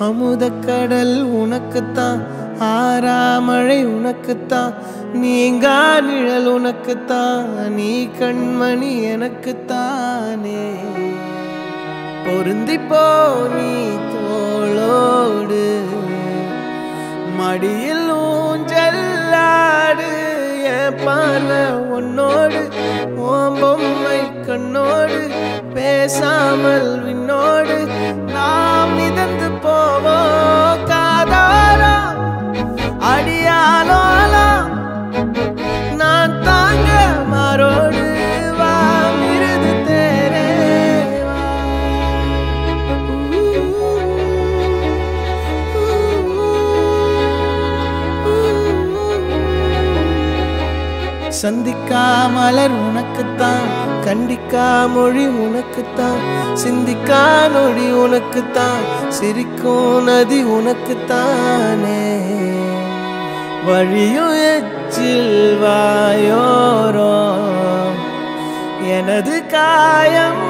அமுத கடல் உனக்குத்தான் ஆறாமழை உனக்குத்தான் நீங்கா நிழல் உனக்குத்தான் நீ கண்மணி எனக்குத்தானே. பொருந்திப்போ நீ தோளோடு மடியில் ஊஞ்சல்லாடு என் பார்வை உன்னோடு ஓம் பொம்மை கண்ணோடு பேசாமல் விண்ணோடு நாம் மிதந்து சந்திக்கா மலர் உனக்குத்தான் கண்டிக்கா மொழி உனக்குத்தான் சிந்திக்கா நொடி உனக்குத்தான் சிரிக்கும் நதி உனக்குத்தானே. வழியும் எச்சில் வாயோரம் எனது காயம்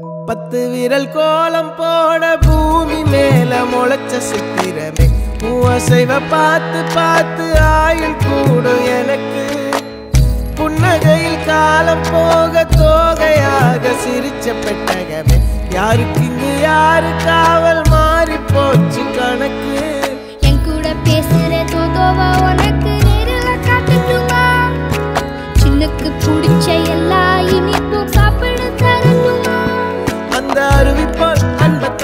பத்து விரல் கோலம் போட பூமி மேல முளைச்ச சித்திரமே. அசைவ பார்த்து பார்த்து ஆயுள் கூடும் எனக்கு. புன்னகையில் காலம் போக தோகையாக சிரிச்ச பெட்டகமே. யாருக்கு இங்கு யாரு காவல்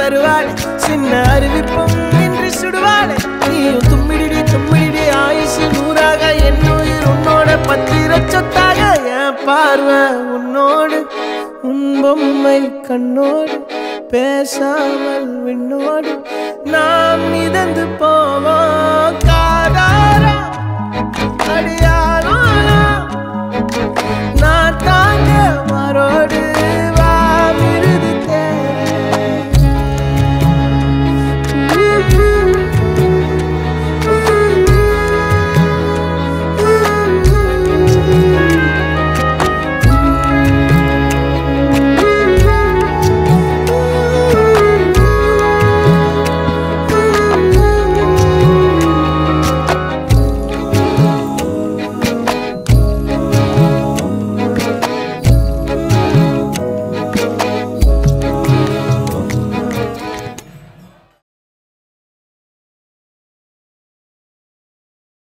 தருவாள். சின்ன அறிவிப்பும் என்று சுடுவாள். நீயும் தும்மிடி தும்மிடி ஆயுசு நூறாக. என் உயிர் உன்னோட பத்திர சொத்தாக. என் பார்வை உன்னோடு உன் பொம்மை கண்ணோடு பேசாமல் விண்ணோடு. நாம் மிதந்து போ